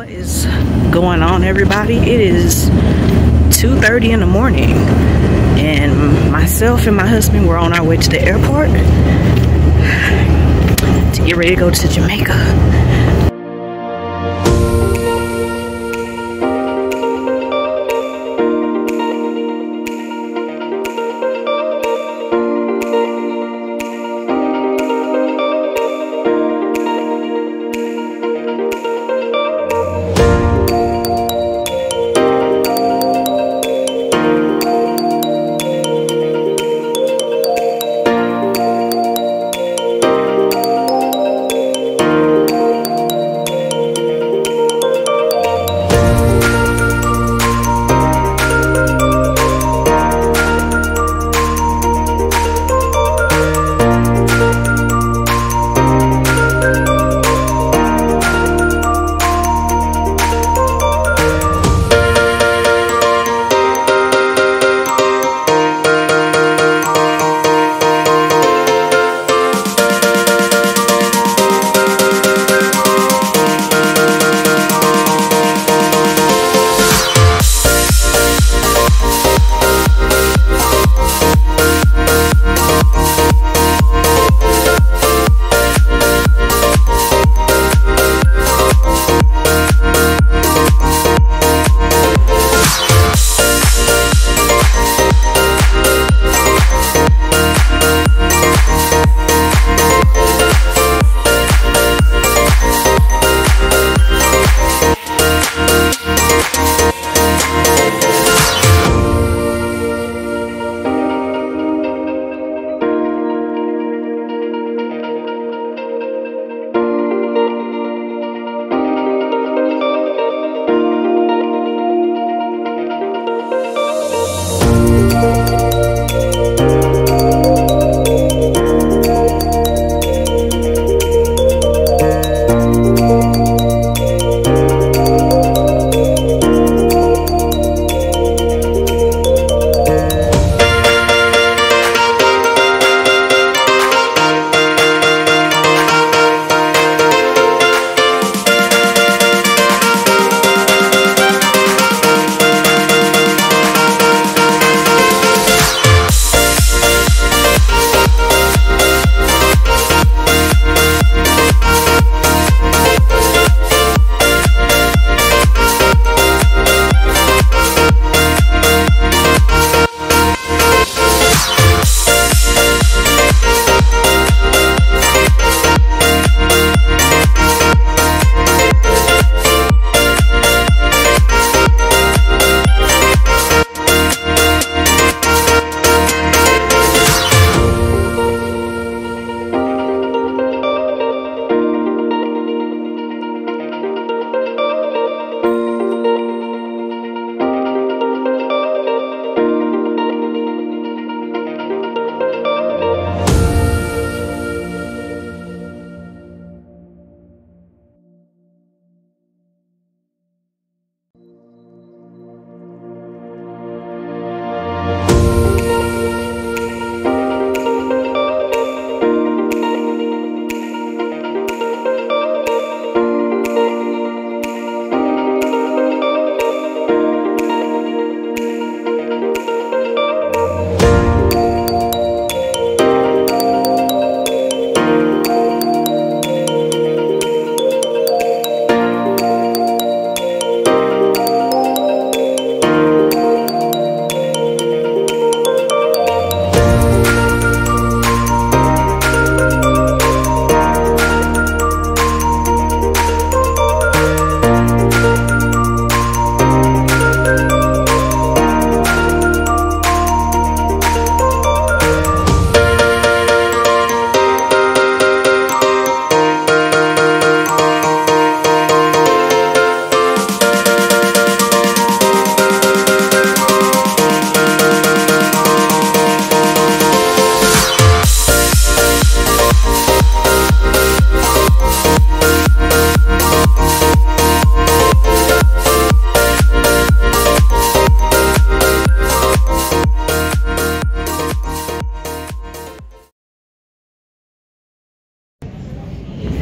What is going on, everybody? It is 2.30 in the morning, and myself and my husband were on our way to the airport to get ready to go to Jamaica.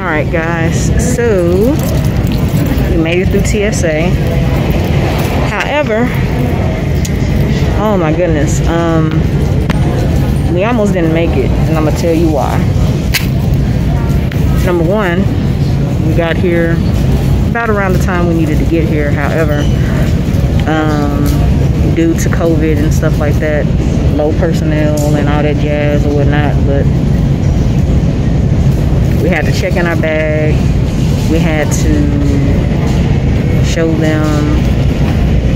Right guys so we made it through TSA. However, oh my goodness, um, we almost didn't make it, and I'm gonna tell you why. Number one, we got here about around the time we needed to get here. However, um, due to COVID and stuff like that, low personnel and all that jazz or whatnot, but we had to check in our bag. We had to show them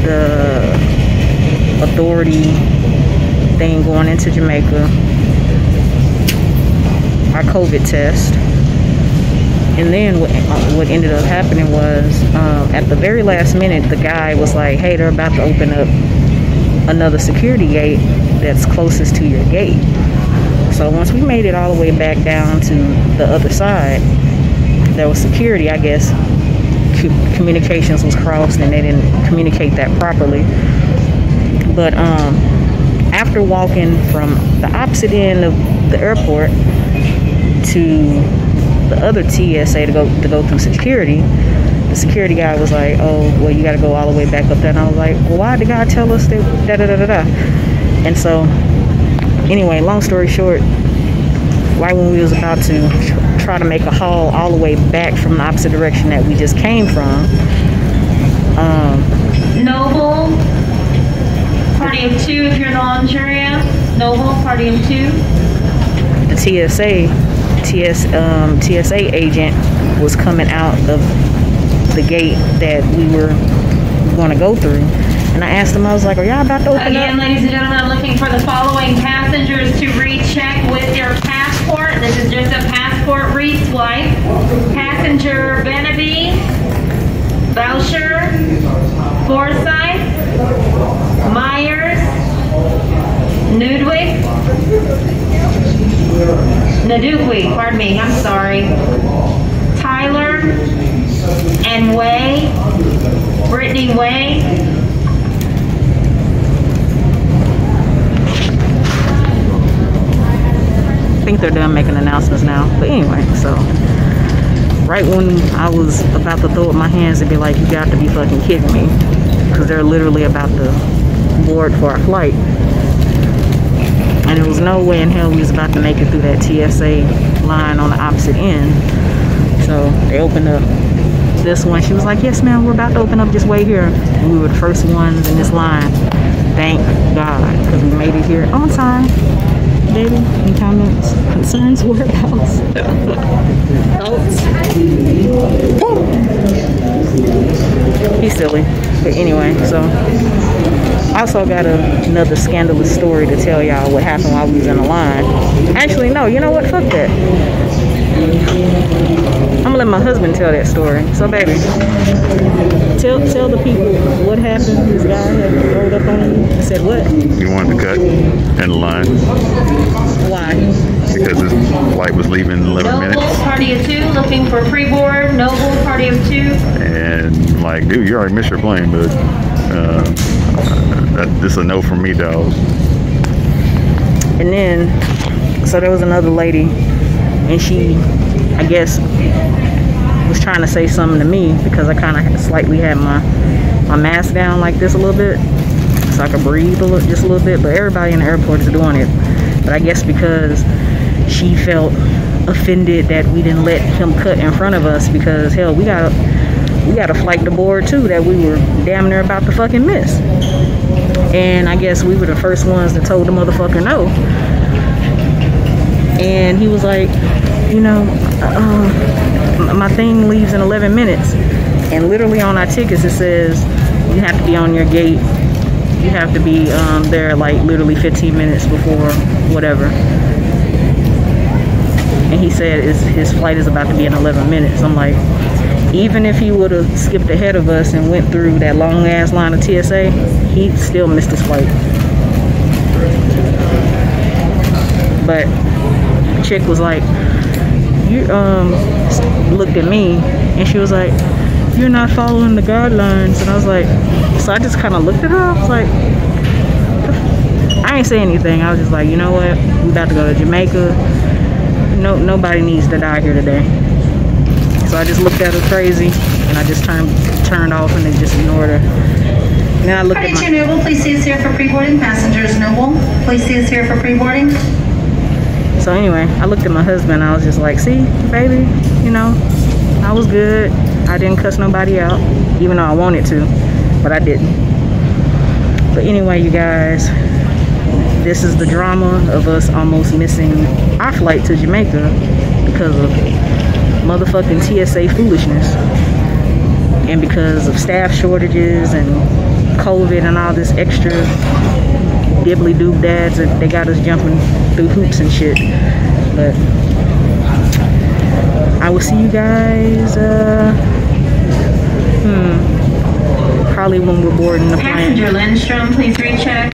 the authority thing going into Jamaica, our COVID test. And then what, uh, what ended up happening was um, at the very last minute, the guy was like, hey, they're about to open up another security gate that's closest to your gate. So once we made it all the way back down to the other side, there was security, I guess. Communications was crossed and they didn't communicate that properly. But um, after walking from the opposite end of the airport to the other TSA to go to go through security, the security guy was like, "Oh, well, you got to go all the way back up there." And I was like, "Well, why did guy tell us that?" Da da da da da. And so, anyway, long story short, right when we was about to try to make a haul all the way back from the opposite direction that we just came from, um, Noble, party of two if you're in the lounge area. Noble, party of two. the TSA TS um, TSA agent was coming out of the gate that we were going to go through. And I asked him, I was like, are y'all about to open Again, up? ladies and gentlemen, I'm looking for the following passengers to recheck with your passport. This is just a passport re-swipe. Passenger Benaby, Boucher, Forsyth, Myers, Nudwick, Nadukwi, pardon me, I'm sorry. Tyler and Way, Brittany Way, think they're done making announcements now. But anyway, so right when I was about to throw up my hands and be like, you got to be fucking kidding me. Because they're literally about to board for our flight. And there was no way in hell we was about to make it through that TSA line on the opposite end. So they opened up this one. She was like, yes, ma'am, we're about to open up. Just wait here. And we were the first ones in this line. Thank God. Because we made it here on time. Baby, any comments, concerns, whereabouts? Thoughts? He's silly. But anyway, so also got a, another scandalous story to tell y'all what happened while we was in the line. Actually, no, you know what? Fuck that. I'm gonna let my husband tell that story. So, baby, tell tell the people what happened. This guy had rolled up on you and said what? You wanted to cut in the line Why? because his flight was leaving in 11 Noble, minutes. party of two, looking for pre-board. Noble, party of two. And like, dude, you already missed your plane, but uh, this is a no from me, dog. And then, so there was another lady, and she, I guess, was trying to say something to me because I kind of slightly had my my mask down like this a little bit, so I could breathe a little, just a little bit. But everybody in the airport is doing it. But I guess because she felt offended that we didn't let him cut in front of us because hell, we got we got a flight to board too that we were damn near about to fucking miss. And I guess we were the first ones that told the motherfucker no. And he was like, you know, uh, my thing leaves in 11 minutes. And literally on our tickets it says you have to be on your gate. You have to be um, there like literally 15 minutes before whatever. And he said his, his flight is about to be in 11 minutes. I'm like, even if he would have skipped ahead of us and went through that long ass line of TSA, he still missed his flight. But chick was like, you um looked at me and she was like, you're not following the guidelines. And I was like, so I just kind of looked at her. I was like, I ain't say anything. I was just like, you know what? We about to go to Jamaica. No, nobody needs to die here today. So I just looked at her crazy and I just turned turned off and then just ignored her. Now I looked at Party to my Noble, please see us here for pre-boarding. Passengers Noble, please see us here for pre-boarding. so anyway, I looked at my husband. I was just like, "See, baby, you know, I was good. I didn't cuss nobody out, even though I wanted to, but I didn't." But anyway, you guys, this is the drama of us almost missing our flight to Jamaica because of motherfucking TSA foolishness and because of staff shortages and COVID and all this extra dibbly doob dads that they got us jumping through hoops and shit. But I will see you guys, uh, hmm, probably when we're boarding the plane. Passenger Lindstrom, please recheck.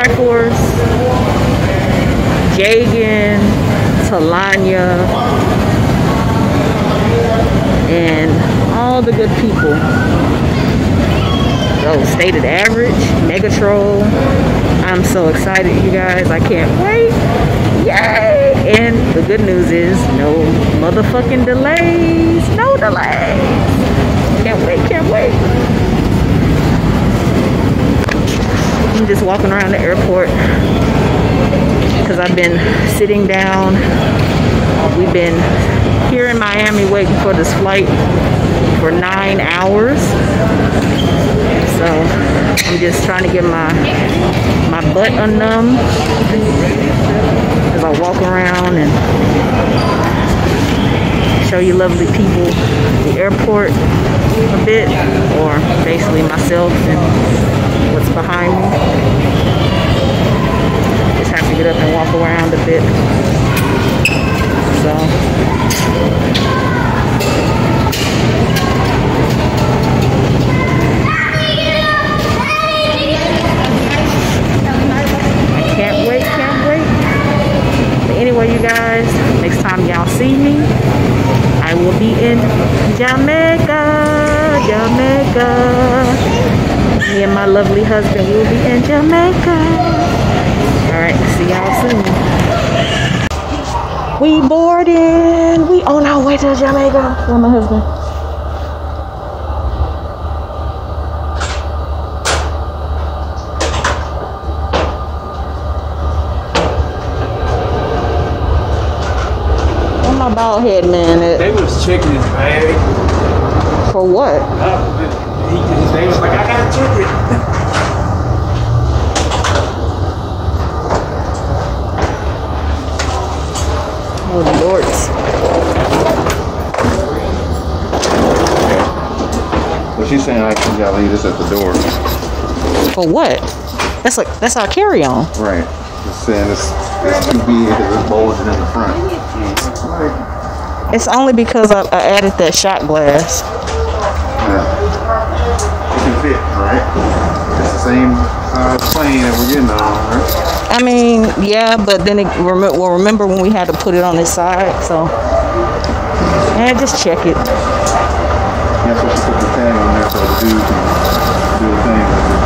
Triforce, Jagan, Talanya, and all the good people. Oh, Stated Average, Megatroll. I'm so excited, you guys. I can't wait. Yay! And the good news is no motherfucking delays. No delays. Can't wait, can't wait. I'm just walking around the airport because I've been sitting down. We've been here in Miami waiting for this flight for nine hours. So I'm just trying to get my my butt unnumb as I walk around and show you lovely people the airport a bit, or basically myself and what's behind me. Just have to get up and walk around a bit. So. I can't wait, can't wait. But anyway, you guys, next time y'all see me, I will be in Jamaica, Jamaica. Me and my lovely husband will be in Jamaica. All right, see y'all soon. We boarding. We on our way to Jamaica. Where my husband? Where my bald head man at? They was checking his bag. For what? Uh, he, his they was like, I gotta check it. Oh Lord. So she's saying I can gotta leave this at the door. For what? That's like that's our carry on. Right. Just saying this it's too big because it's bulging in the front. It's only because I, I added that shot glass. yeah. It can fit, right? It's the same uh, plane that we're getting on, right? I mean, yeah, but then it rem- well, remember when we had to put it on the side, so. Yeah, just check it. Yeah, so she put the tag on there so the dude can do thing with it.